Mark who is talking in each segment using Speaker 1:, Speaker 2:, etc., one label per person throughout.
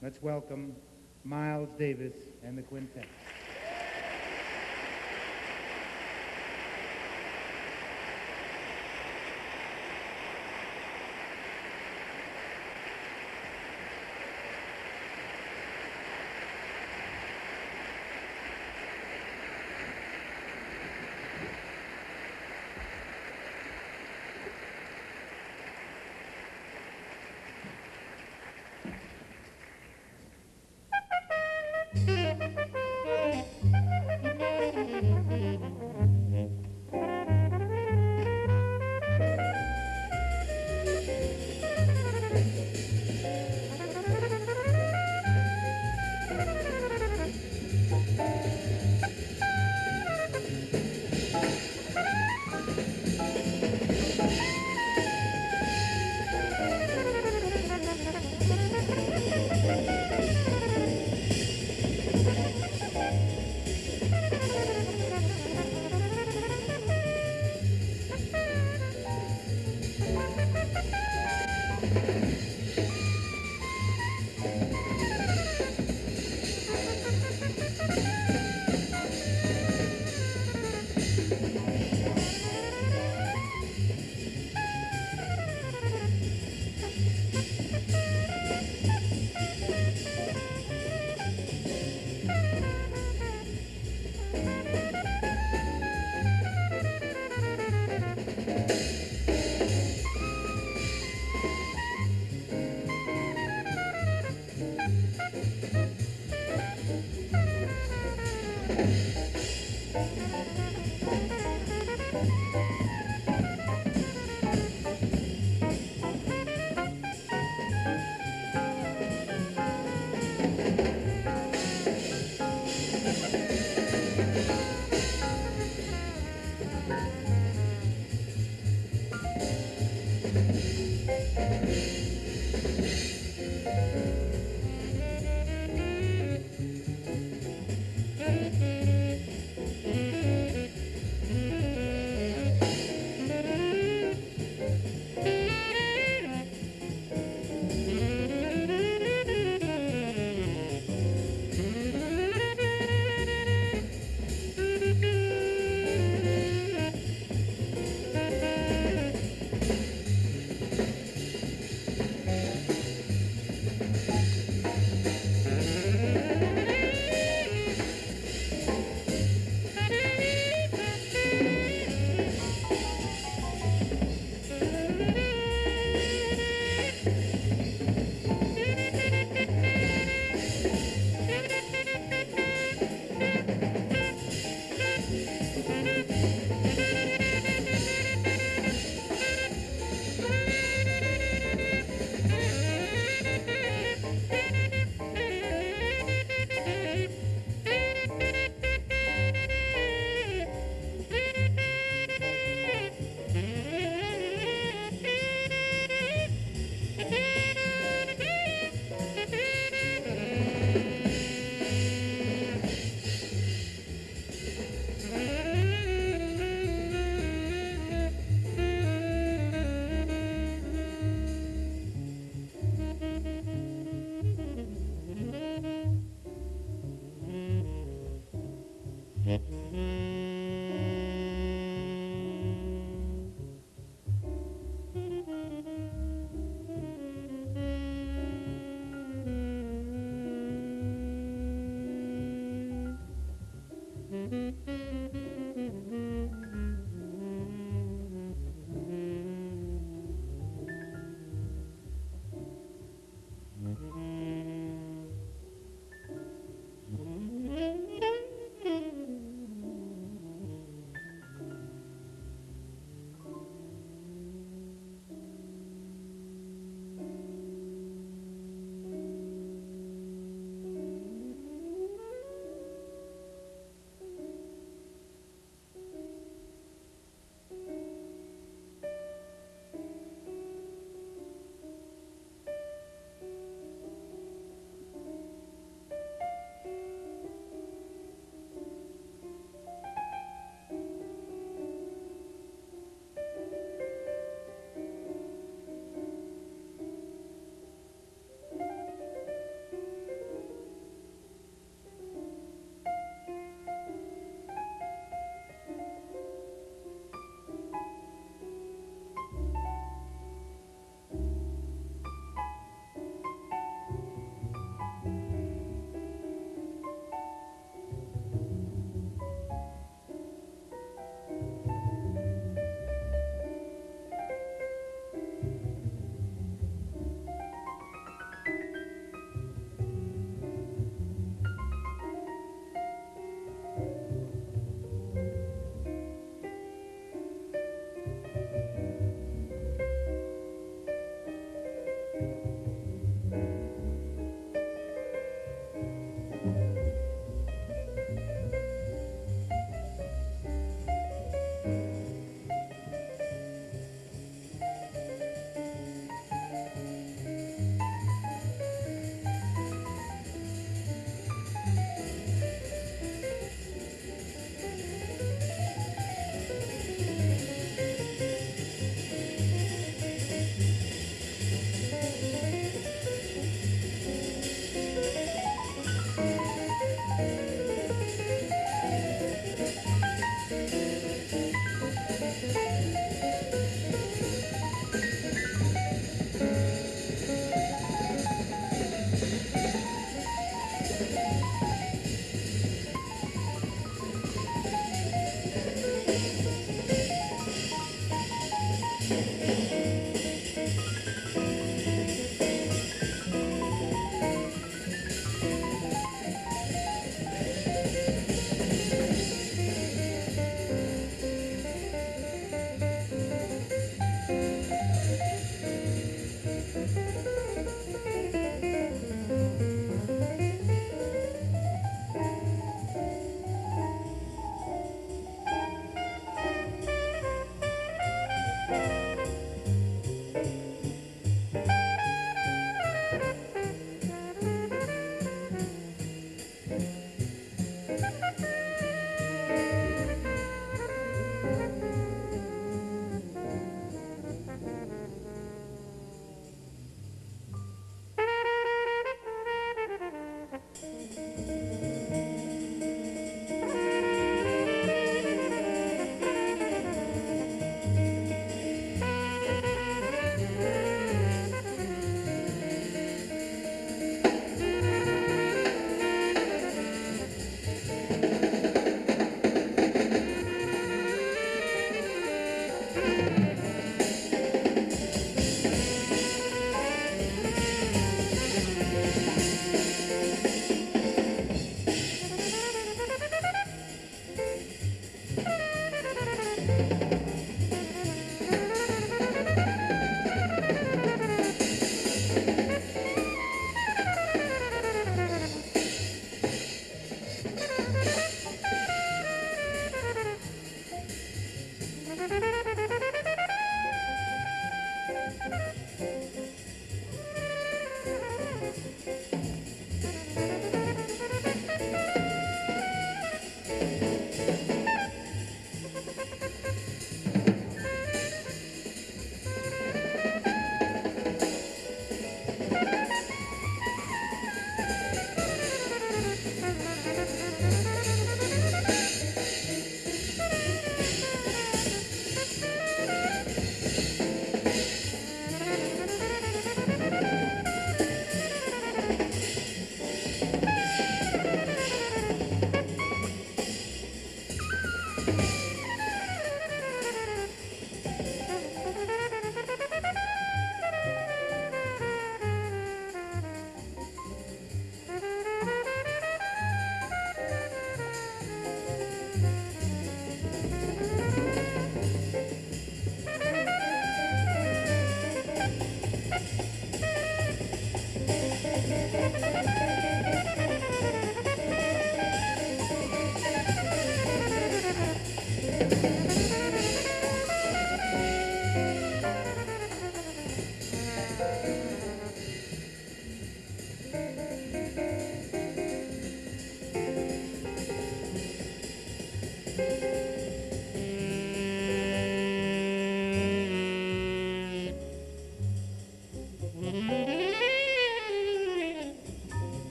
Speaker 1: Let's welcome Miles Davis and the quintet.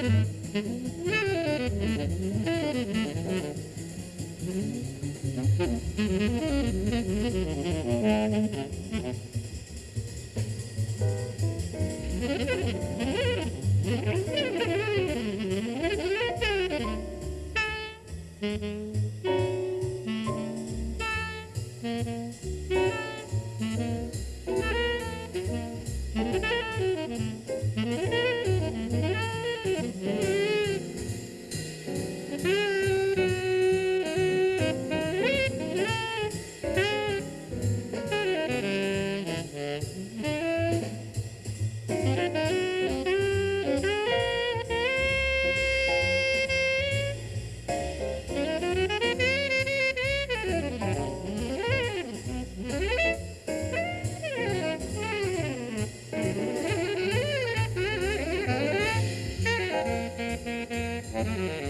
Speaker 1: Mm-hmm. えー